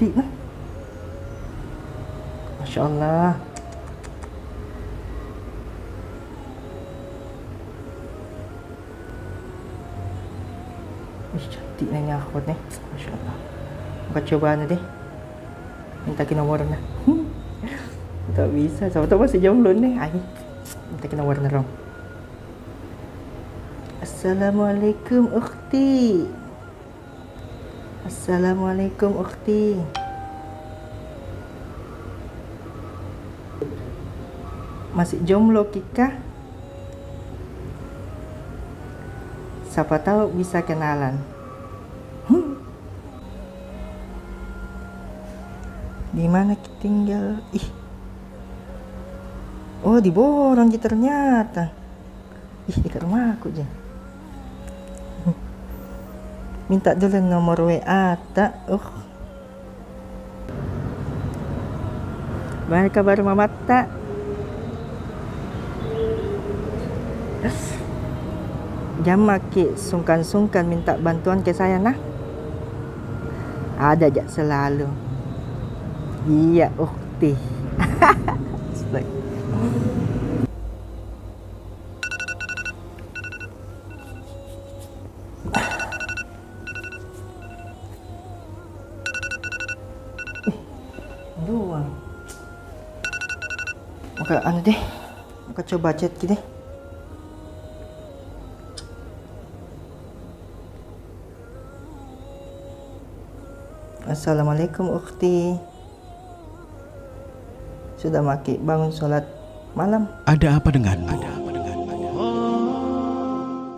cantik lah. Masya Allah. Ih, cantik lah ni akhwat ni. Masya Allah. Buka coba ni deh. Minta ke nomor na. tak bisa. Siapa tahu masih jomblo ni. Ay. Minta ke nomor na rom. Assalamualaikum ukhti. Assalamualaikum ukhti. Masih jomblo Kika? Siapa tahu bisa kenalan. Hmm. Di mana kita tinggal? Ih. Oh, di Borong gitu ternyata. Ih, dekat rumah aku je. Minta dulu nomor WA tak? Uh. Mana kabar Mama tak? Jangan ke sungkan-sungkan minta bantuan ke saya nah. Ada je selalu. Iya, ukti. Dua. Maka anu deh. Maka coba chat kita. Assalamualaikum ukhti. Sudah maki bangun sholat malam. Ada apa denganmu?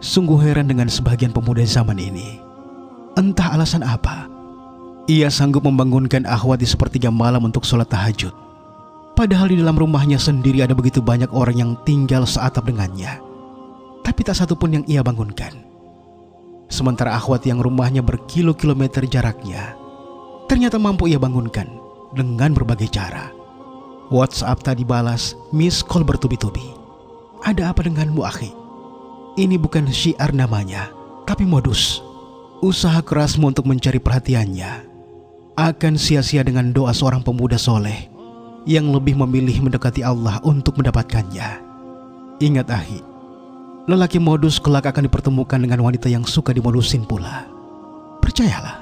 Sungguh heran dengan sebagian pemuda zaman ini. Entah alasan apa, ia sanggup membangunkan akhwat di sepertiga malam untuk sholat tahajud. Padahal di dalam rumahnya sendiri ada begitu banyak orang yang tinggal seatap dengannya. Tapi tak satu pun yang ia bangunkan. Sementara akhwat yang rumahnya berkilo-kilometer jaraknya, ternyata mampu ia bangunkan dengan berbagai cara. WhatsApp tak dibalas, miss call bertubi-tubi. Ada apa denganmu, akhi? Ini bukan syiar namanya, tapi modus. Usaha kerasmu untuk mencari perhatiannya akan sia-sia dengan doa seorang pemuda soleh yang lebih memilih mendekati Allah untuk mendapatkannya. Ingat, akhi, lelaki modus kelak akan dipertemukan dengan wanita yang suka dimodusin pula. Percayalah.